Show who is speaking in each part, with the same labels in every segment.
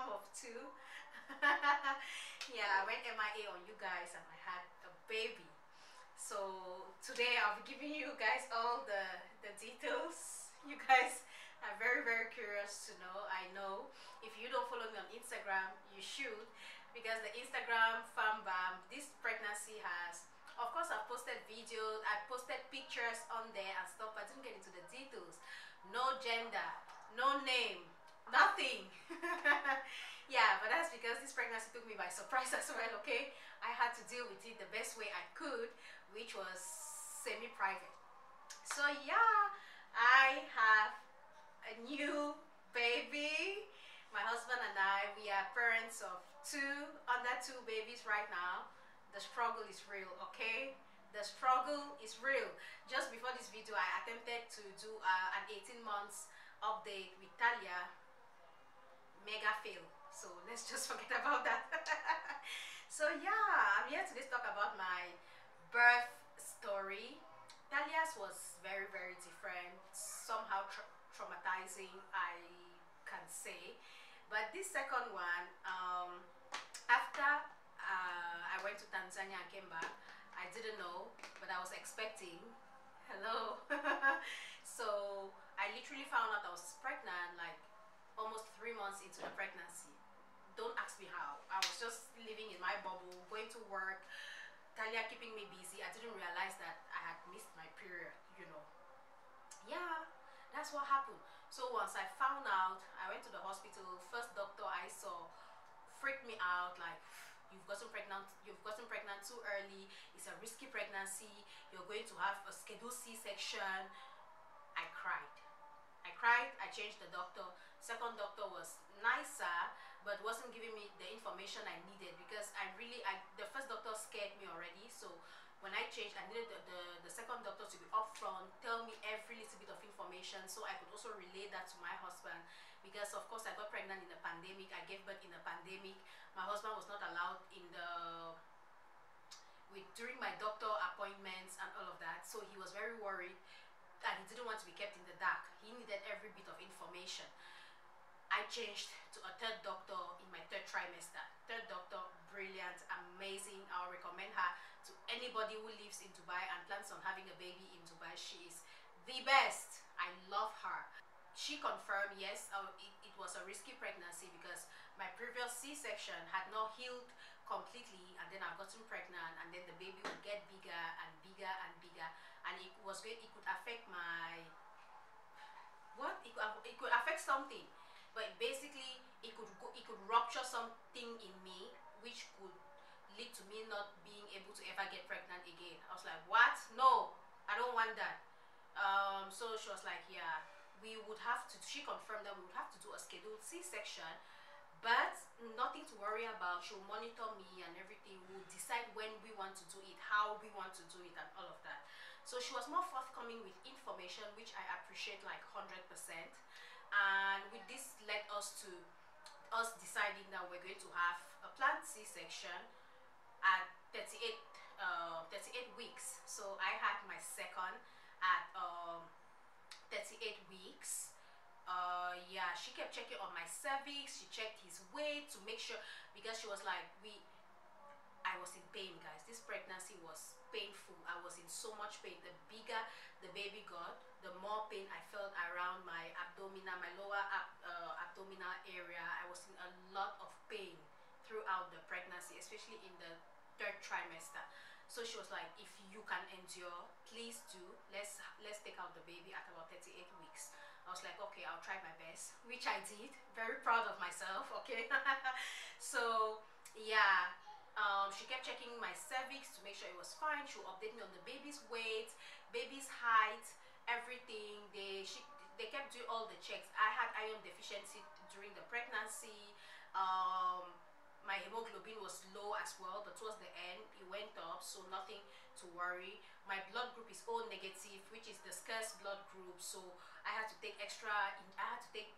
Speaker 1: mom of two. Yeah i went mia on you guys and i had a baby. So today i'll be giving you guys all the the details. You guys are very very curious to know. I know if you don't follow me on instagram you should because the instagram fam bam this pregnancy has of course i posted videos i posted pictures on there and stuff i didn't get into the details. No gender no name nothing. Yeah but that's because this pregnancy took me by surprise as well okay? I had to deal with it the best way i could which was semi-private. So yeah i have a new baby. My husband and i we are parents of two under two babies right now. The struggle is real okay? The struggle is real. Just before this video i attempted to do uh, an 18 months update with talia mega fail so let's just forget about that so yeah i'm here to just talk about my birth story talia's was very very different somehow tra traumatizing i can say but this second one um after uh, I went to Tanzania and came back. I didn't know, but I was expecting. Hello. so I literally found out I was pregnant like almost three months into the pregnancy. Don't ask me how. I was just living in my bubble, going to work, Talia keeping me busy. I didn't realize that I had missed my period, you know. Yeah, that's what happened. So once I found out, I went to the hospital. First doctor I saw freaked me out like you've gotten pregnant you've gotten pregnant too early it's a risky pregnancy you're going to have a scheduled c-section i cried cried i changed the doctor second doctor was nicer but wasn't giving me the information i needed because i really i the first doctor scared me already so when I changed, I needed the, the, the, second doctor to be upfront, tell me every little bit of information so I could also relay that to my husband. Because of course I got pregnant in the pandemic, I gave birth in the pandemic. My husband was not allowed in the with during my doctor appointments and all of that. So he was very worried and he didn't want to be kept in the dark. He needed every bit of information. I changed to a third doctor in my third trimester. Third doctor, brilliant, amazing. I'll recommend her to anybody who lives in Dubai and plans on having a baby in Dubai. She is the best. I love her. She confirmed, yes, uh, it, it was a risky pregnancy because my previous C-section had not healed completely and then I've gotten pregnant and then the baby would get bigger and bigger and bigger and it was great. It could affect my, what? It, it could affect something but basically it could go, it could rupture something in me which could lead to me not being able to ever get pregnant again i was like what no i don't want that um so she was like yeah we would have to she confirmed that we would have to do a scheduled c-section but nothing to worry about. She'll monitor me and everything. We'll decide when we want to do it how we want to do it and all of that. So she was more forthcoming with information which i appreciate like 100 percent. And with this led us to us deciding that we're going to have a planned c-section at 38 uh, 38 weeks. So i had my second at um, 38 weeks uh, she kept checking on my cervix she checked his weight to make sure because she was like we I was in pain guys. This pregnancy was painful. I was in so much pain. The bigger the baby got the more pain I felt around my abdominal my lower ab, uh, abdominal area. I was in a lot of pain throughout the pregnancy especially in the third trimester so she was like if you can endure please do let's let's take out the baby at about 38 weeks I was like okay I'll try my best which I did very proud of myself okay so yeah um, she kept checking my cervix to make sure it was fine. She would update me on the baby's weight, baby's height, everything. They she they kept doing all the checks. I had iron deficiency during the pregnancy. Um, my hemoglobin was low as well, but towards the end it went up, so nothing to worry. My blood group is O negative, which is the scarce blood group, so I had to take extra. I had to take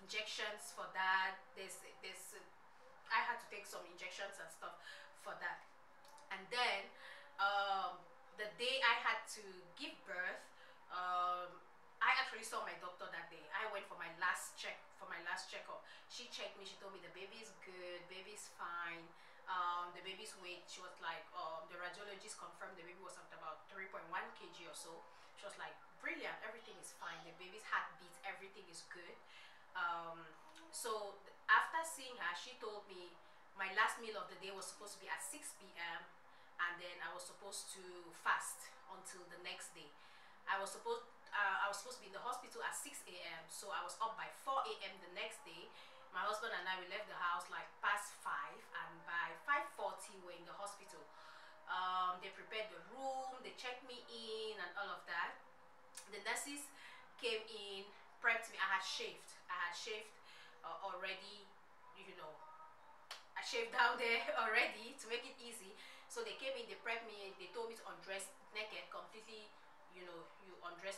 Speaker 1: injections for that. There's there's I had to take some injections and stuff for that. And then um, the day I had to give birth, um, I actually saw my doctor that day. I went for my last check for my last checkup. She checked me. She told me the baby is good, baby is fine. Um, the baby's weight, she was like, um, the radiologist confirmed the baby was at about 3.1 kg or so. She was like, brilliant, everything is fine. The baby's heartbeat, everything is good. Um, so after seeing her, she told me my last meal of the day was supposed to be at 6 p.m. and then I was supposed to fast until the next day. I was supposed uh, I was supposed to be in the hospital at 6 a.m. So I was up by 4 a.m. the next day. My husband and I we left the house like past 5 and by 5.40 we're in the hospital. Um, they prepared the room, they checked me in and all of that. The nurses came in, prepped me. I had shaved. I had shaved uh, already, you know, I shaved down there already to make it easy. So they came in, they prepped me, they told me to undress naked, completely you know,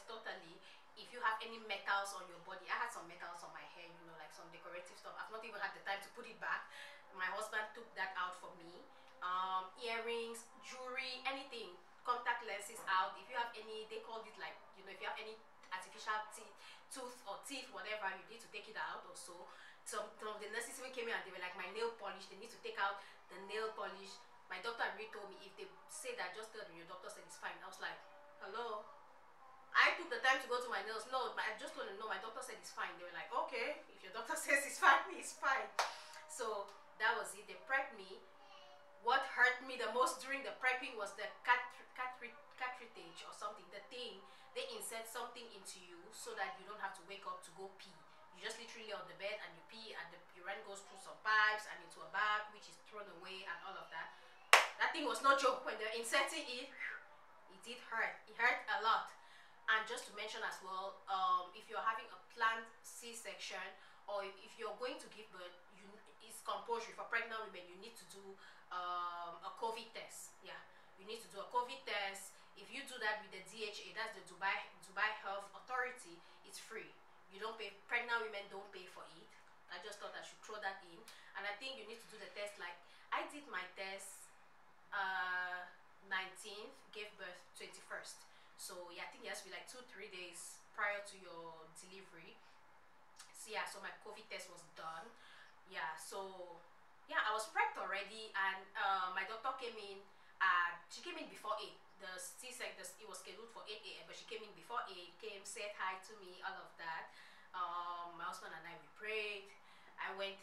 Speaker 1: totally. If you have any metals on your body, I had some metals on my hair, you know, like some decorative stuff. I've not even had the time to put it back. My husband took that out for me. Um, earrings, jewelry, anything, contact lenses out. If you have any, they called it like, you know, if you have any artificial teeth, tooth or teeth, whatever, you need to take it out also. Some, some of the nurses even came in and they were like, my nail polish, they need to take out the nail polish. My doctor really told me if they say that, just tell them your doctor said it's fine. I was like, hello took the time to go to my nails. No but i just want to know my doctor said it's fine. They were like okay if your doctor says it's fine it's fine. So that was it. They prepped me. What hurt me the most during the prepping was the cat cartridge or something the thing. They insert something into you so that you don't have to wake up to go pee. You just literally on the bed and you pee and the urine goes through some pipes and into a bag which is thrown away and all of that. That thing was no joke. When they're inserting it it did hurt. It hurt a lot and just to mention as well um, if you're having a planned c-section or if you're going to give birth you it's compulsory. For pregnant women you need to do um, a covid test. Yeah. You need to do a covid test. If you do that with the dha that's the dubai dubai health authority it's free. You don't pay pregnant women don't pay for it. I just thought i should throw that in. And i think you need to do the test like i did my test uh 19th gave birth 21st so yeah i think it has to be like two three days prior to your delivery. So yeah so my covid test was done. Yeah so yeah i was prepped already and uh, my doctor came in uh, she came in before 8 the c-sec it was scheduled for 8 a.m but she came in before 8 came said hi to me all of that. Um, my husband and i we prayed. I went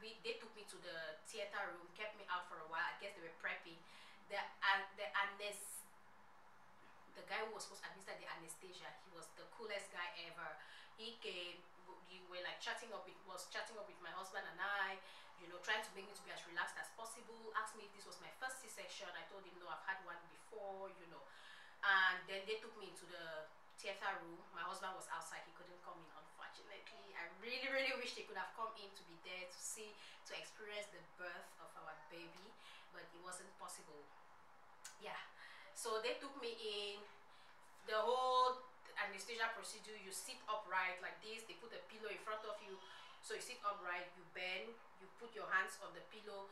Speaker 1: we they took me to the theater room kept me out for a while. I guess they were prepping. The uh, the anes the guy who was supposed to administer the anesthesia he was the coolest guy ever. He came we were like chatting up with was chatting up with my husband and i you know trying to make me to be as relaxed as possible asked me if this was my first c-section. I told him no i've had one before you know. And then they took me into the theater room. My husband was outside. He couldn't come in unfortunately. I really really wish they could have come in to be there to see to experience the birth of our baby but it wasn't possible. Yeah so they took me in the whole anesthesia procedure you sit upright like this they put a pillow in front of you. So you sit upright you bend you put your hands on the pillow.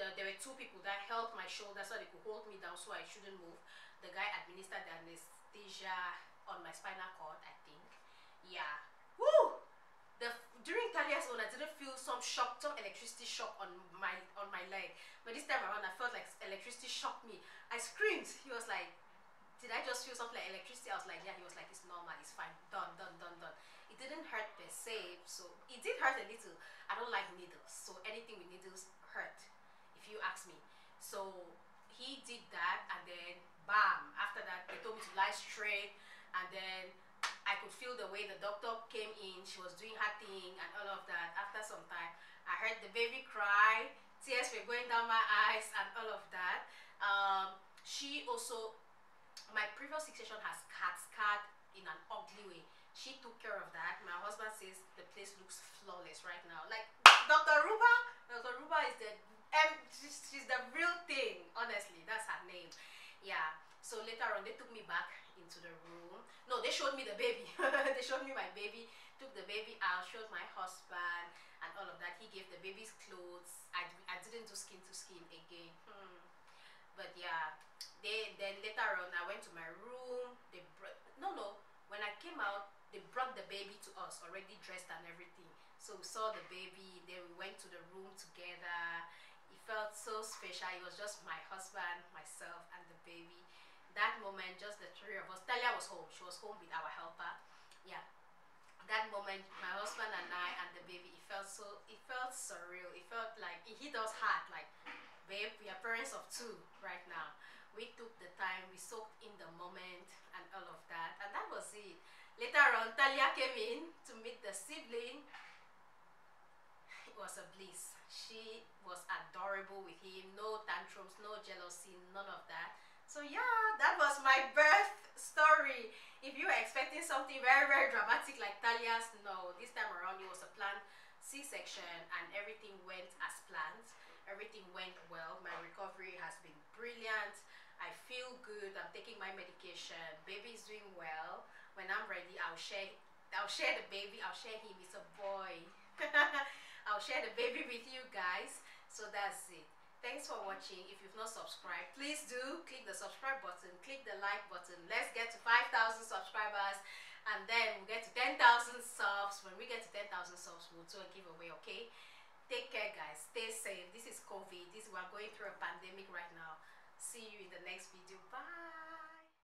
Speaker 1: The, there were two people that held my shoulder so they could hold me down so i shouldn't move. The guy administered the anesthesia on my spinal cord i think. Yeah during Talia's one, I didn't feel some shock, some electricity shock on my on my leg. But this time around, I felt like electricity shocked me. I screamed. He was like, "Did I just feel something like electricity?" I was like, "Yeah." He was like, "It's normal. It's fine. Done, done, done, done." It didn't hurt per se, so it did hurt a little. I don't like needles, so anything with needles hurt, if you ask me. So he did that, and then bam. After that, they told me to lie straight, and then I could feel the way the doctor came in. She was doing her thing and all of that. After some time, I heard the baby cry. Tears were going down my eyes and all of that. Um, she also, my previous C-section has cat scarred in an ugly way. She took care of that. My husband says the place looks flawless right now. Like Dr. Ruba, Dr. Ruba is the um, she's, she's the real thing. Honestly, that's her name. Yeah. So later on, they took me back into the room. No, they showed me the baby. they showed me my baby, took the baby out, showed my husband, and all of that. He gave the baby's clothes. I, I didn't do skin to skin again. Hmm. But yeah, they then later on, I went to my room. They brought, no, no. When I came out, they brought the baby to us already dressed and everything. So we saw the baby, then we went to the room together. It felt so special. It was just my husband, myself, and the baby. That moment, just the three of us. Talia was home. She was home with our helper. Yeah. That moment, my husband and I and the baby, it felt so, it felt surreal. It felt like, it hit us hard. Like, babe, we are parents of two right now. We took the time, we soaked in the moment and all of that. And that was it. Later on, Talia came in to meet the sibling. It was a bliss. She was adorable with him, no tantrums, no jealousy, none of that. So yeah, that was my birth story. If you were expecting something very, very dramatic like Talia's, no. This time around it was a planned C-section and everything went as planned. Everything went well. My recovery has been brilliant. I feel good. I'm taking my medication. Baby is doing well when I'm ready, I'll share I'll share the baby, I'll share him, it's a boy. I'll share the baby with you guys. So that's it. Thanks for watching. If you've not subscribed, please do click the subscribe button, click the like button. Let's get to 5,000 subscribers and then we'll get to 10,000 subs. When we get to 10,000 subs, we'll do a giveaway, okay? Take care, guys. Stay safe. This is COVID. This we're going through a pandemic right now. See you in the next video.